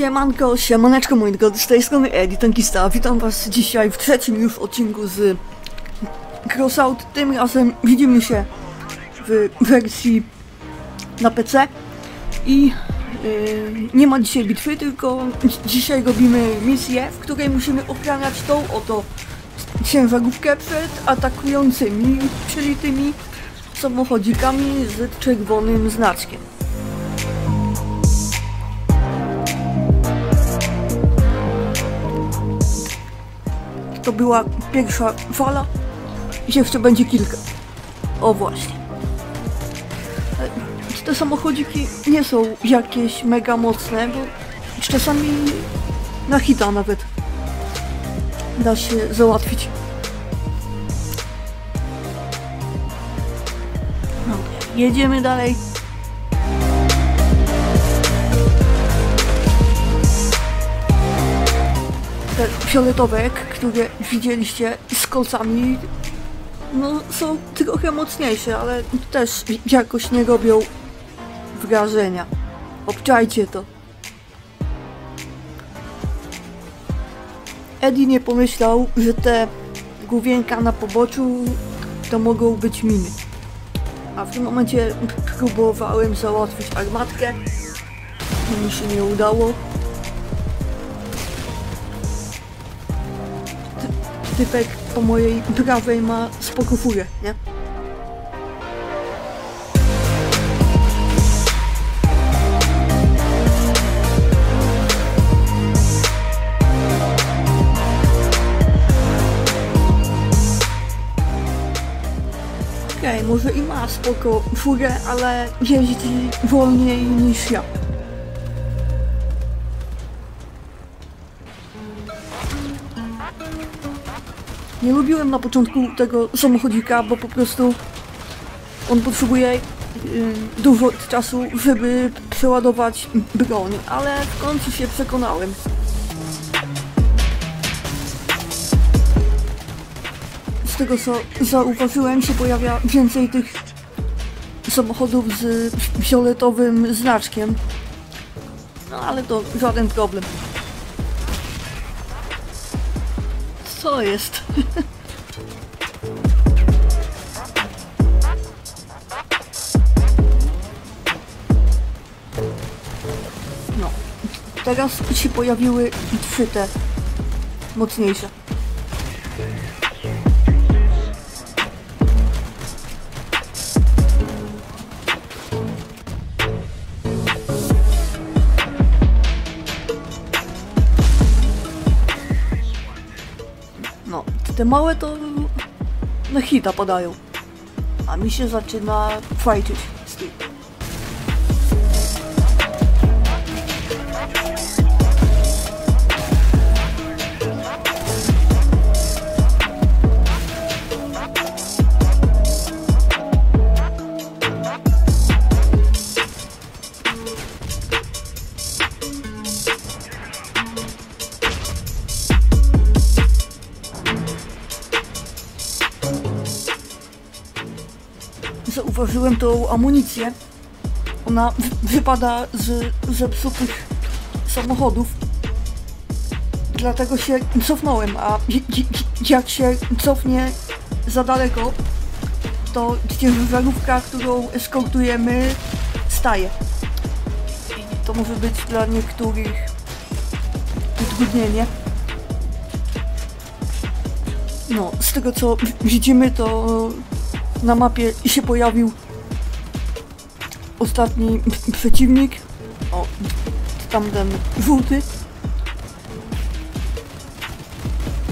Siemanko, siemaneczko moi drodzy, z tej strony. Witam was dzisiaj w trzecim już odcinku z Crossout. Tym razem widzimy się w wersji na PC i yy, nie ma dzisiaj bitwy, tylko dzi- dzisiaj robimy misję, w której musimy ochraniać tą oto ciężarówkę przed atakującymi, czyli tymi samochodzikami z czerwonym znaczkiem. To była pierwsza fala jeszcze będzie kilka. O właśnie. E, Te samochodziki nie są jakieś mega mocne, bo czasami na hita nawet da się załatwić. No, jedziemy dalej. Te fioletowe, które widzieliście z kolcami, no są trochę mocniejsze, ale też jakoś nie robią wrażenia. Obczajcie to. Eddie nie pomyślał, że te główienka na poboczu to mogą być miny. A w tym momencie próbowałem załatwić armatkę. Mi się nie udało. Typek po mojej prawej ma spoko furę, nie? Okej, może i ma spoko furę, ale jeździ wolniej niż ja. Nie lubiłem na początku tego samochodzika, bo po prostu on potrzebuje y, dużo czasu, żeby przeładować broń, ale w końcu się przekonałem. Z tego co zauważyłem, się pojawia więcej tych samochodów z fioletowym znaczkiem. No ale to żaden problem. Co jest? No. Teraz się pojawiły trzy te mocniejsze. Te małe to na hita padają. A mi się zaczyna fajczyć Zauważyłem tą amunicję. Ona wy- wypada z zepsutych samochodów. Dlatego się cofnąłem, a jak się cofnie za daleko, to ciężarówka, którą eskortujemy, staje. I to może być dla niektórych utrudnienie. No, z tego co widzimy, to na mapie się pojawił ostatni przeciwnik. O, tamten żółty.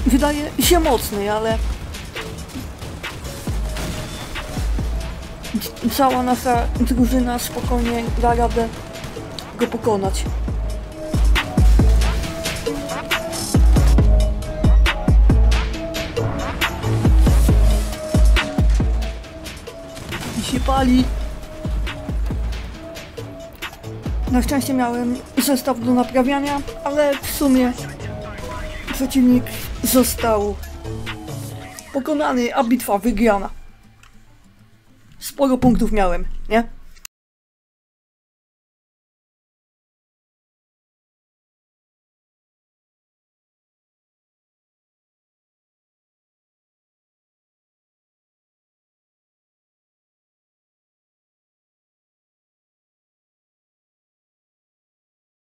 Wydaje się mocny, ale cała nasza drużyna spokojnie da radę go pokonać. Pali. Na szczęście miałem zestaw do naprawiania, ale w sumie przeciwnik został pokonany, a bitwa wygrana. Sporo punktów miałem, nie?